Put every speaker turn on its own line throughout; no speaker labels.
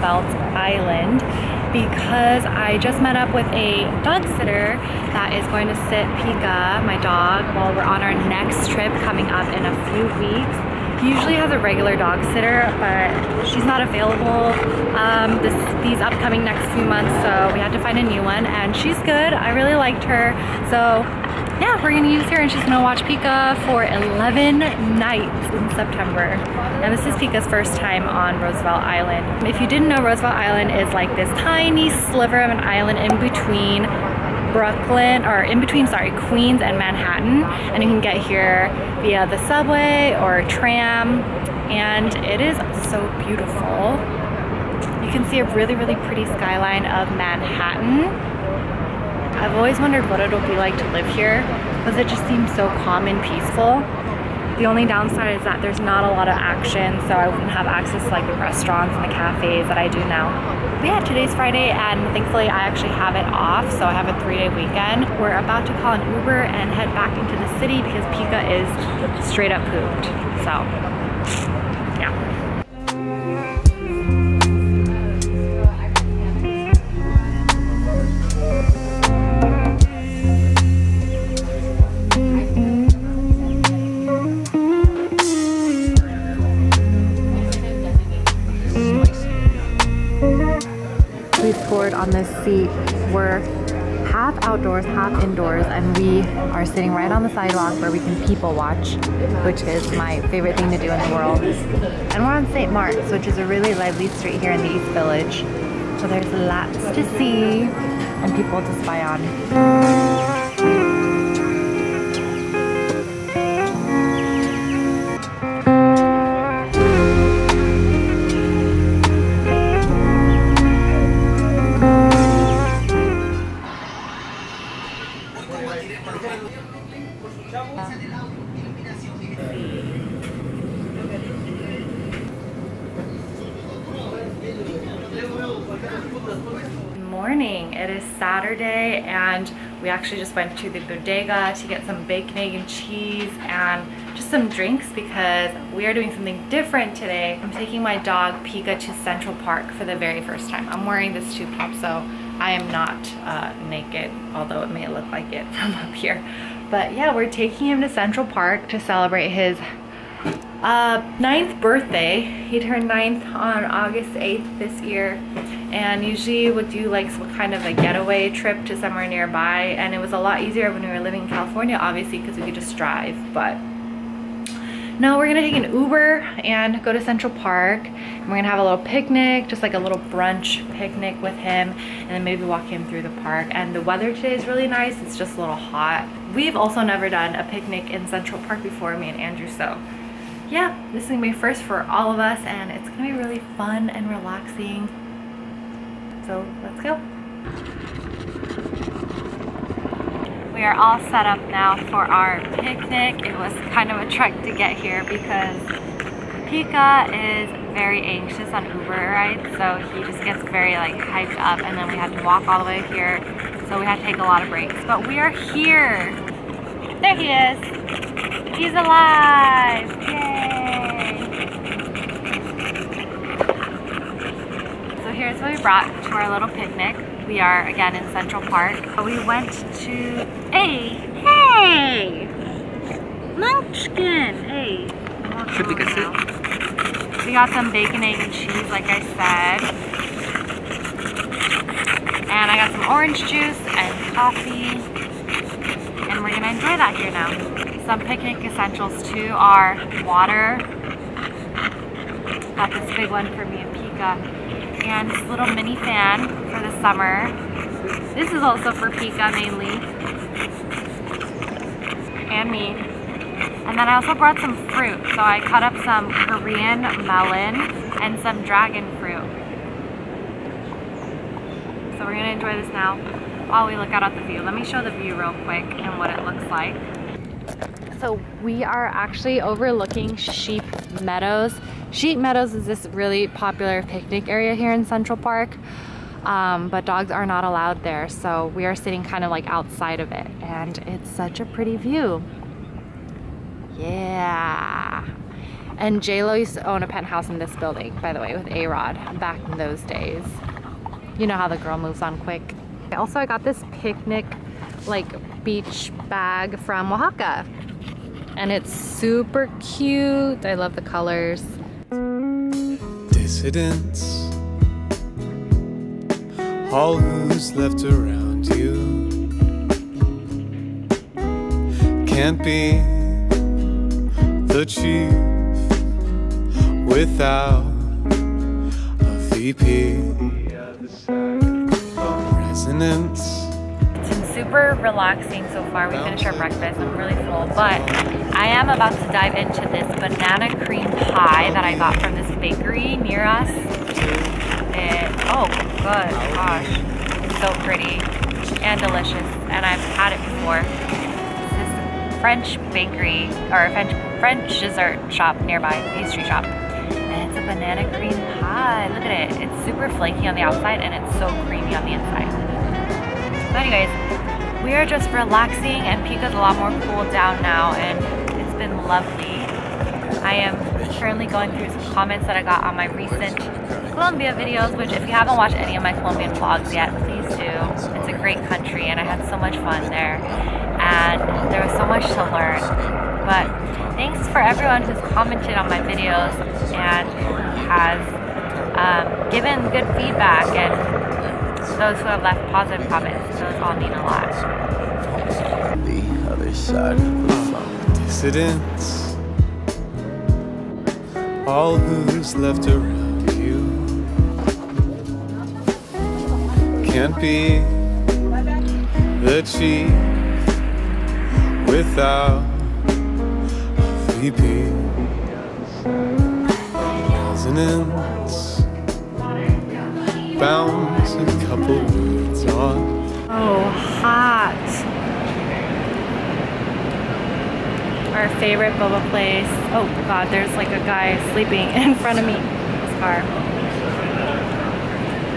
Roosevelt Island because I just met up with a dog sitter that is going to sit Pika, my dog, while we're on our next trip coming up in a few weeks. He usually has a regular dog sitter, but she's not available um, this, these upcoming next few months, so we had to find a new one, and she's good. I really liked her, so yeah, we're gonna use her and she's gonna watch Pika for 11 nights in September. And this is Pika's first time on Roosevelt Island. If you didn't know, Roosevelt Island is like this tiny sliver of an island in between Brooklyn, or in between, sorry, Queens and Manhattan. And you can get here via the subway or tram. And it is so beautiful. You can see a really, really pretty skyline of Manhattan. I've always wondered what it'll be like to live here because it just seems so calm and peaceful. The only downside is that there's not a lot of action, so I wouldn't have access to like the restaurants and the cafes that I do now. But yeah, today's Friday and thankfully I actually have it off, so I have a three day weekend. We're about to call an Uber and head back into the city because Pika is straight up pooped. So, outdoors, half indoors, and we are sitting right on the sidewalk where we can people watch, which is my favorite thing to do in the world. And we're on St. Mark's, which is a really lively street here in the East Village. So there's lots to see and people to spy on. Actually just went to the bodega to get some bacon, egg, and cheese and just some drinks because we are doing something different today. I'm taking my dog Pika to Central Park for the very first time. I'm wearing this tube top so I am not uh, naked, although it may look like it from up here. But yeah, we're taking him to Central Park to celebrate his uh, ninth birthday. He turned ninth on August 8th this year. And usually would do like some kind of a getaway trip to somewhere nearby. And it was a lot easier when we were living in California obviously because we could just drive. But no we're gonna take an Uber and go to Central Park. And we're gonna have a little picnic just like a little brunch picnic with him. And then maybe walk him through the park. And the weather today is really nice. It's just a little hot. We've also never done a picnic in Central Park before me and Andrew so yeah, this is gonna be first for all of us and it's gonna be really fun and relaxing. So let's go. We are all set up now for our picnic. It was kind of a trek to get here because Pika is very anxious on Uber rides, so he just gets very like hyped up and then we had to walk all the way here. So we had to take a lot of breaks, but we are here. There he is. He's alive! Yay! So here's what we brought to our little picnic. We are again in Central Park. We went to, hey, hey! Munchkin, hey.
Should we go sit?
We got some bacon, egg, and cheese, like I said. And I got some orange juice and coffee and we're gonna enjoy that here now. Some picnic essentials too are water. Got this big one for me and Pika. And little mini fan for the summer. This is also for Pika mainly. And me. And then I also brought some fruit. So I cut up some Korean melon and some dragon fruit. So we're gonna enjoy this now while we look out at the view. Let me show the view real quick and what it looks like. So we are actually overlooking Sheep Meadows. Sheep Meadows is this really popular picnic area here in Central Park, um, but dogs are not allowed there. So we are sitting kind of like outside of it and it's such a pretty view. Yeah. And J-Lo used to own a penthouse in this building, by the way, with A-Rod back in those days. You know how the girl moves on quick. Also, I got this picnic like beach bag from Oaxaca and it's super cute. I love the colors.
Dissidents, all who's left around you can't be the chief without a VP. Resonance
super relaxing so far. We finished our breakfast. I'm really full, but I am about to dive into this banana cream pie that I got from this bakery near us. It, oh, good gosh. It's so pretty and delicious, and I've had it before. This French bakery, or French, French dessert shop nearby, pastry shop. And it's a banana cream pie. Look at it. It's super flaky on the outside and it's so creamy on the inside. So anyways, we are just relaxing and Pika's a lot more cooled down now and it's been lovely. I am currently going through some comments that I got on my recent Colombia videos, which if you haven't watched any of my Colombian vlogs yet, please do. It's a great country and I had so much fun there. And there was so much to learn. But thanks for everyone who's commented on my videos and has um, given good feedback and those who have left positive comments. Those all mean a lot.
The other side of the phone. Dissidents, all who's left around you can't be the chief without a VP. Resonance bounce a couple words on.
Oh, hot. Our favorite boba place. Oh god, there's like a guy sleeping in front of me. His car.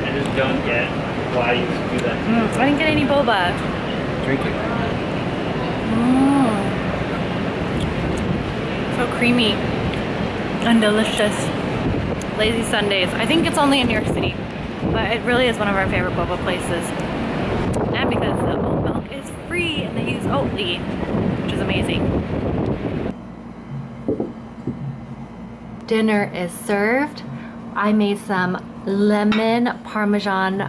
I just don't get why you do that.
Mm, I didn't get any boba.
Drink it.
Mm. So creamy and delicious. Lazy Sundays. I think it's only in New York City. But it really is one of our favorite boba places. And because the oat milk is free and they use Oatly, which is amazing. Dinner is served. I made some lemon parmesan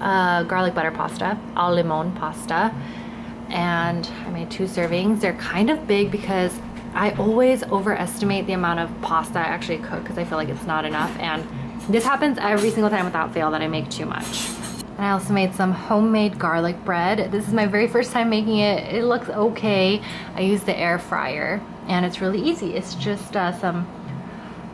uh, garlic butter pasta, al limon pasta. And I made two servings. They're kind of big because I always overestimate the amount of pasta I actually cook because I feel like it's not enough. And this happens every single time without fail that I make too much. And I also made some homemade garlic bread. This is my very first time making it. It looks okay. I used the air fryer and it's really easy. It's just uh, some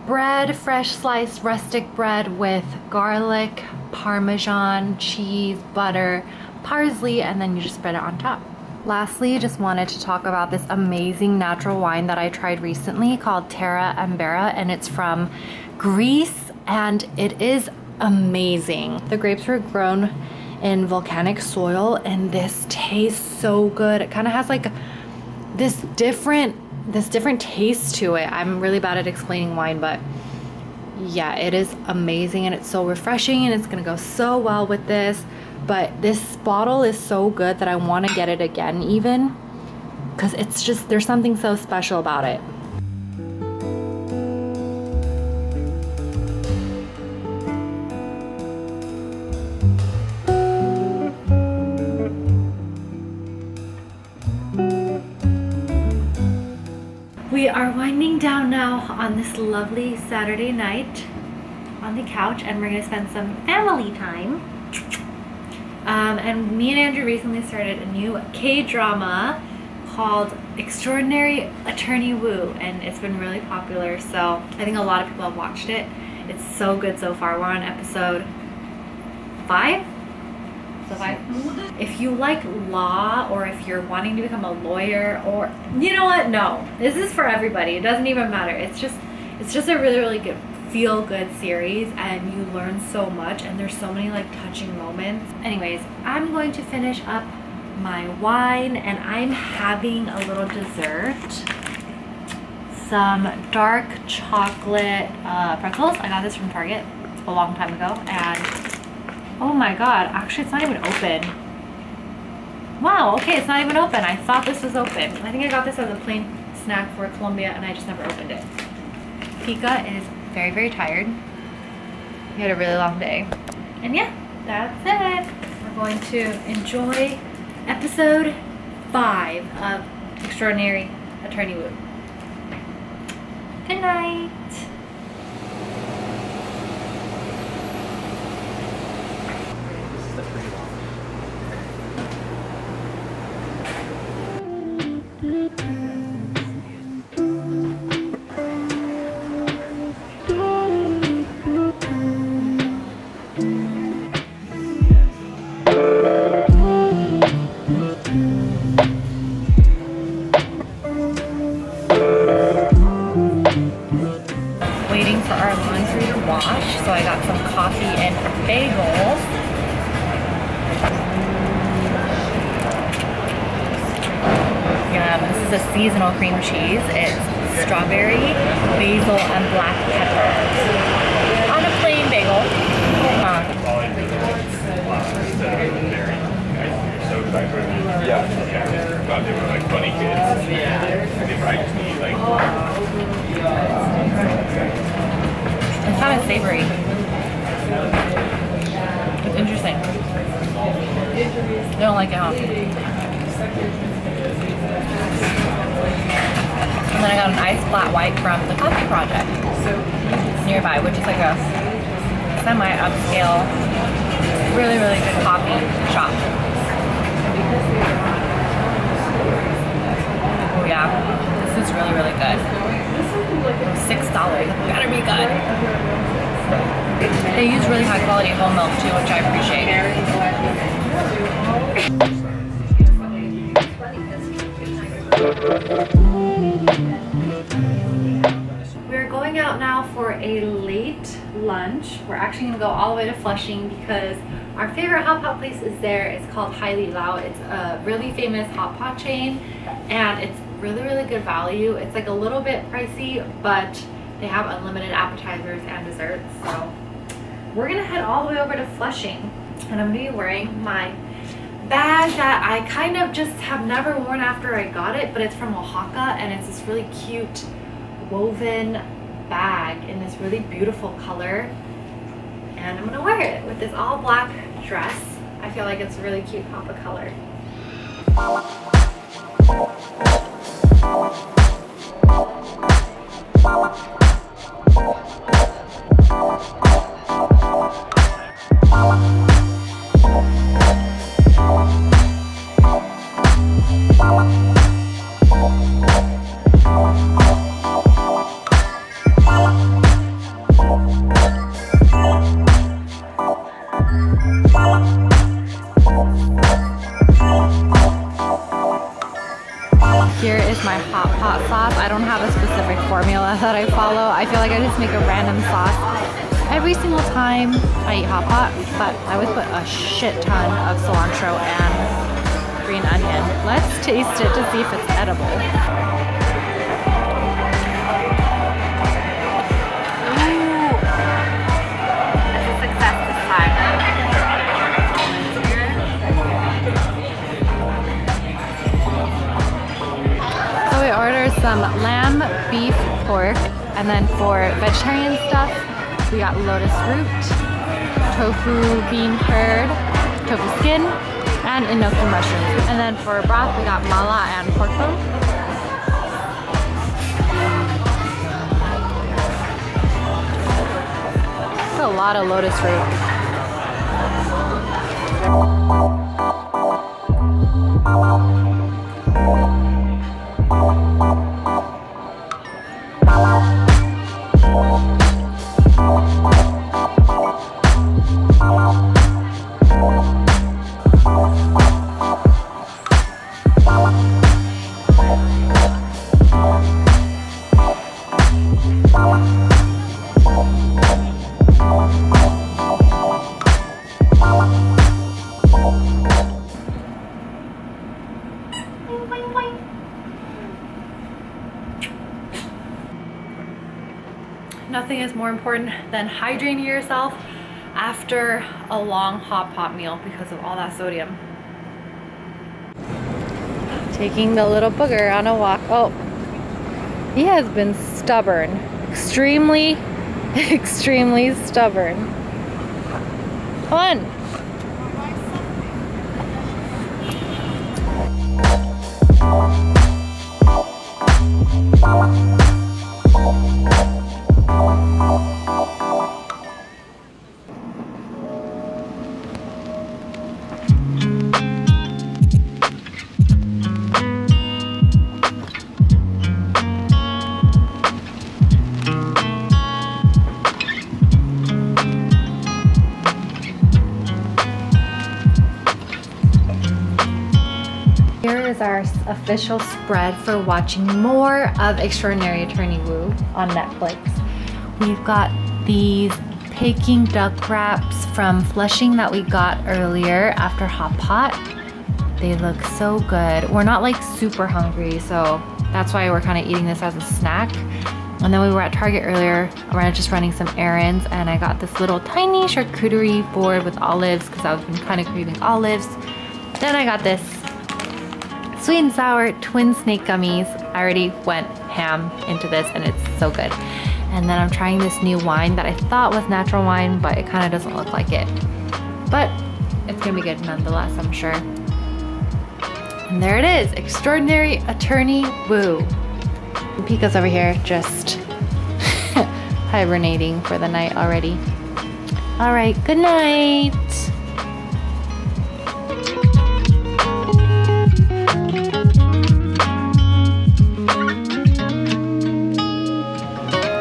bread, fresh sliced rustic bread with garlic, parmesan, cheese, butter, parsley, and then you just spread it on top. Lastly, just wanted to talk about this amazing natural wine that I tried recently called Terra Ambera and it's from Greece and it is amazing. The grapes were grown in volcanic soil and this tastes so good. It kind of has like this different this different taste to it. I'm really bad at explaining wine, but yeah, it is amazing and it's so refreshing and it's gonna go so well with this. But this bottle is so good that I wanna get it again even because it's just, there's something so special about it. We are winding down now on this lovely Saturday night on the couch and we're gonna spend some family time. Um, and me and Andrew recently started a new K-drama called Extraordinary Attorney Woo and it's been really popular so I think a lot of people have watched it. It's so good so far. We're on episode five? If you like law or if you're wanting to become a lawyer or you know what? No. This is for everybody. It doesn't even matter. It's just it's just a really really good feel good series and you learn so much and there's so many like touching moments. Anyways, I'm going to finish up my wine and I'm having a little dessert. Some dark chocolate uh, pretzels. I got this from Target a long time ago and oh my god, actually it's not even open. Wow, okay, it's not even open. I thought this was open. I think I got this as a plain snack for Colombia and I just never opened it. Pika is very, very tired. We had a really long day. And yeah, that's it. We're going to enjoy episode five of Extraordinary Attorney Woo. Good night. Cream cheese. It's strawberry, basil, and black pepper. On a plain bagel.
Yeah.
It's kind of savory. It's interesting. You don't like it, huh? And then I got an iced flat white from the Coffee Project nearby, which is like a semi-upscale, really, really good coffee shop. Oh yeah, this is really, really good. Six dollars, better be good. They use really high quality whole milk too, which I appreciate. We're going out now for a late lunch. We're actually gonna go all the way to Flushing because our favorite hot pot place is there. It's called Haidilao. It's a really famous hot pot chain and it's really, really good value. It's like a little bit pricey, but they have unlimited appetizers and desserts. So we're gonna head all the way over to Flushing and I'm gonna be wearing my bag that I kind of just have never worn after I got it, but it's from Oaxaca and it's this really cute woven bag in this really beautiful color. And I'm gonna wear it with this all black dress. I feel like it's a really cute pop of color. Shit ton of cilantro and green onion. Let's taste it to see if it's edible. Ooh. A success this time. So we ordered some lamb, beef, pork, and then for vegetarian stuff, we got lotus root, tofu bean curd, tofu skin, and enoki mushrooms. And then for broth, we got mala and pork bone. So a lot of lotus fruit. More important than hydrating yourself after a long hot pot meal because of all that sodium. Taking the little booger on a walk. Oh, he has been stubborn. Extremely, extremely stubborn. Come on. Here is our official spread for watching more of Extraordinary Attorney Woo on Netflix. We've got these Peking duck wraps from Flushing that we got earlier after Hot Pot. They look so good. We're not like super hungry, so that's why we're kind of eating this as a snack. And then we were at Target earlier, we're just running some errands, and I got this little tiny charcuterie board with olives because I've been kind of craving olives. Then I got this sweet and sour twin snake gummies. I already went ham into this and it's so good. And then I'm trying this new wine that I thought was natural wine, but it kind of doesn't look like it. But it's gonna be good nonetheless, I'm sure. And there it is, Extraordinary Attorney Woo. Pika's over here just hibernating for the night already. All right, good night.